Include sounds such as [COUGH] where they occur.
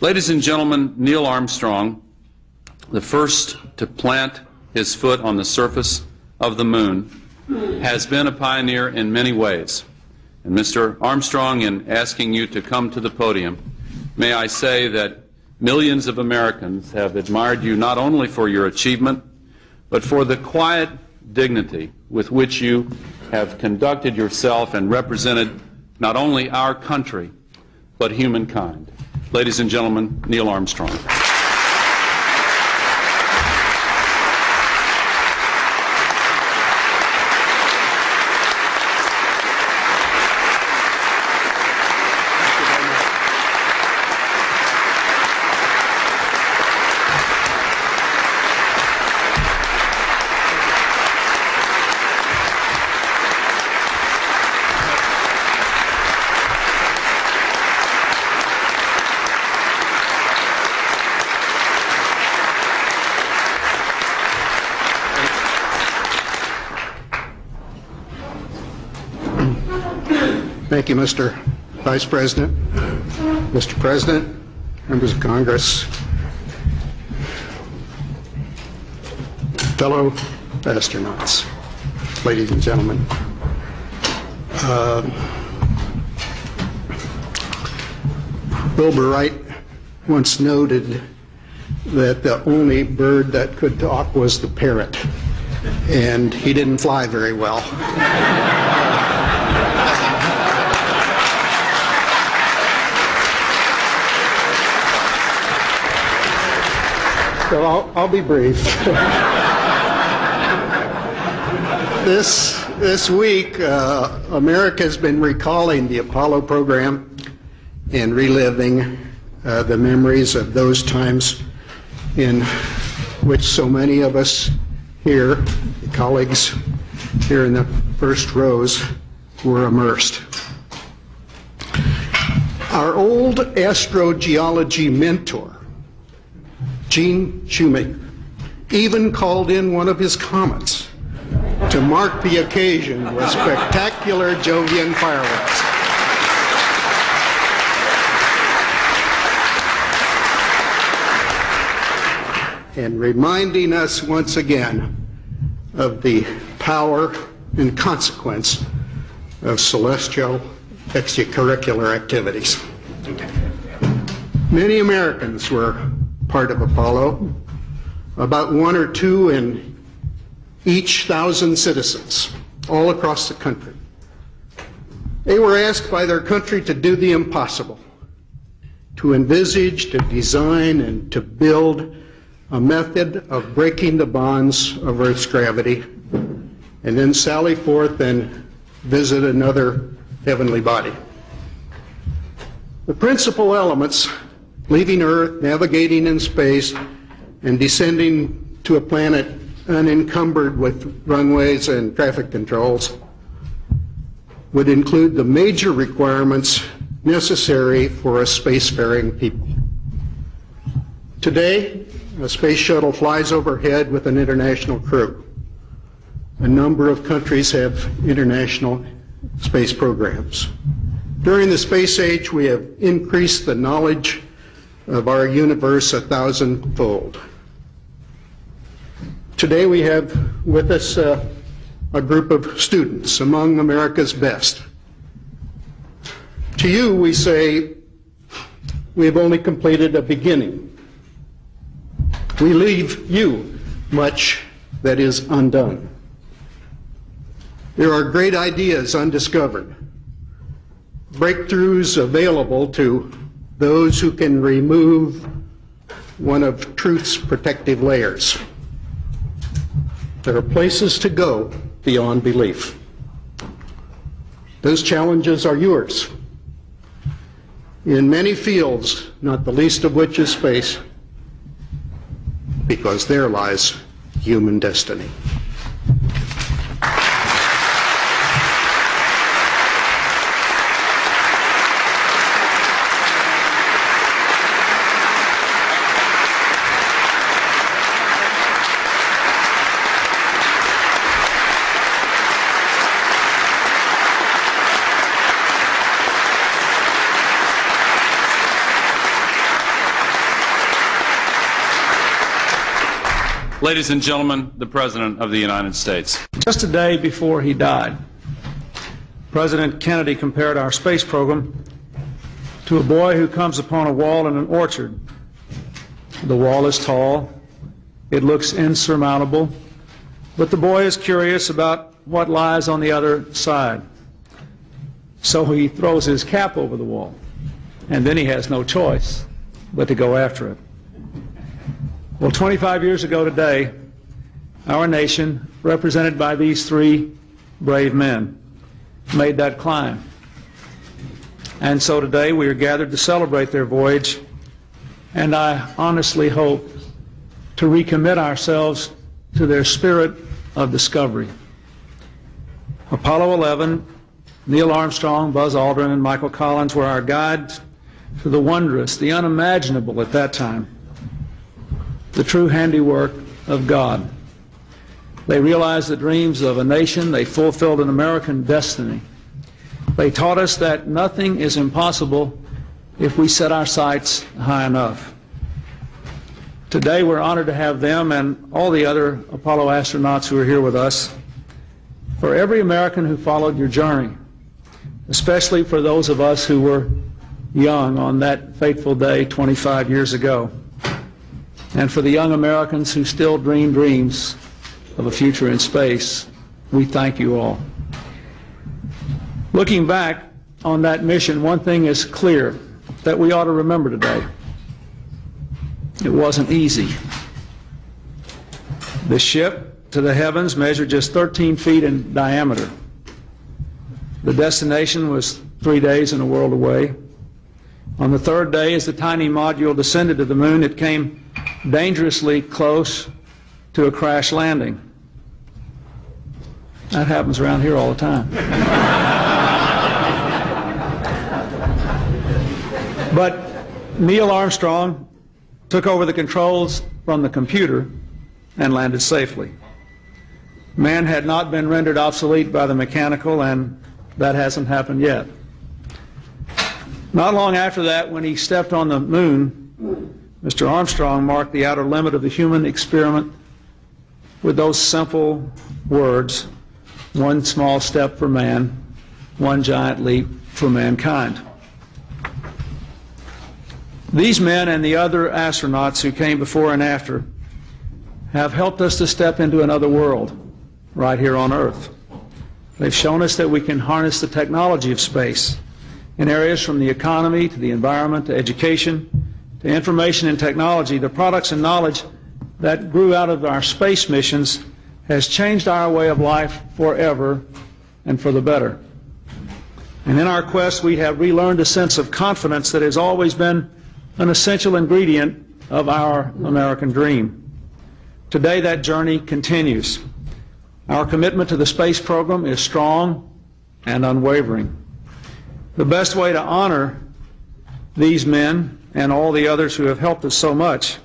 Ladies and gentlemen, Neil Armstrong, the first to plant his foot on the surface of the moon, has been a pioneer in many ways. And Mr. Armstrong, in asking you to come to the podium, may I say that millions of Americans have admired you not only for your achievement, but for the quiet dignity with which you have conducted yourself and represented not only our country, but humankind. Ladies and gentlemen, Neil Armstrong. Thank you, Mr. Vice President, Mr. President, members of Congress, fellow astronauts, ladies and gentlemen. Uh, Wilbur Wright once noted that the only bird that could talk was the parrot, and he didn't fly very well. [LAUGHS] I'll, I'll be brief. this, this week, uh, America has been recalling the Apollo program and reliving uh, the memories of those times in which so many of us here, colleagues here in the first rows, were immersed. Our old astrogeology mentor, Gene Shoemaker even called in one of his comets to mark the occasion with spectacular Jovian fireworks. And reminding us once again of the power and consequence of celestial extracurricular activities. Many Americans were part of Apollo, about one or two in each thousand citizens all across the country. They were asked by their country to do the impossible, to envisage, to design, and to build a method of breaking the bonds of Earth's gravity, and then sally forth and visit another heavenly body. The principal elements leaving Earth, navigating in space, and descending to a planet unencumbered with runways and traffic controls would include the major requirements necessary for a spacefaring people. Today, a space shuttle flies overhead with an international crew. A number of countries have international space programs. During the space age, we have increased the knowledge of our universe a thousandfold. Today we have with us uh, a group of students among America's best. To you, we say, we have only completed a beginning. We leave you much that is undone. There are great ideas undiscovered, breakthroughs available to those who can remove one of truth's protective layers. There are places to go beyond belief. Those challenges are yours. In many fields, not the least of which is space, because there lies human destiny. Ladies and gentlemen, the President of the United States. Just a day before he died, President Kennedy compared our space program to a boy who comes upon a wall in an orchard. The wall is tall, it looks insurmountable, but the boy is curious about what lies on the other side. So he throws his cap over the wall, and then he has no choice but to go after it. Well, 25 years ago today, our nation, represented by these three brave men, made that climb. And so today we are gathered to celebrate their voyage, and I honestly hope to recommit ourselves to their spirit of discovery. Apollo 11, Neil Armstrong, Buzz Aldrin, and Michael Collins were our guides to the wondrous, the unimaginable at that time, the true handiwork of God. They realized the dreams of a nation, they fulfilled an American destiny. They taught us that nothing is impossible if we set our sights high enough. Today we're honored to have them and all the other Apollo astronauts who are here with us. For every American who followed your journey, especially for those of us who were young on that fateful day 25 years ago, and for the young Americans who still dream dreams of a future in space, we thank you all. Looking back on that mission, one thing is clear that we ought to remember today. It wasn't easy. The ship to the heavens measured just 13 feet in diameter. The destination was three days and a world away. On the third day, as the tiny module descended to the moon, it came dangerously close to a crash landing. That happens around here all the time. but Neil Armstrong took over the controls from the computer and landed safely. Man had not been rendered obsolete by the mechanical, and that hasn't happened yet. Not long after that, when he stepped on the moon, Mr. Armstrong marked the outer limit of the human experiment with those simple words one small step for man, one giant leap for mankind. These men and the other astronauts who came before and after have helped us to step into another world right here on Earth. They've shown us that we can harness the technology of space in areas from the economy to the environment to education to information and technology. The products and knowledge that grew out of our space missions has changed our way of life forever and for the better. And in our quest, we have relearned a sense of confidence that has always been an essential ingredient of our American dream. Today, that journey continues. Our commitment to the space program is strong and unwavering. The best way to honor these men and all the others who have helped us so much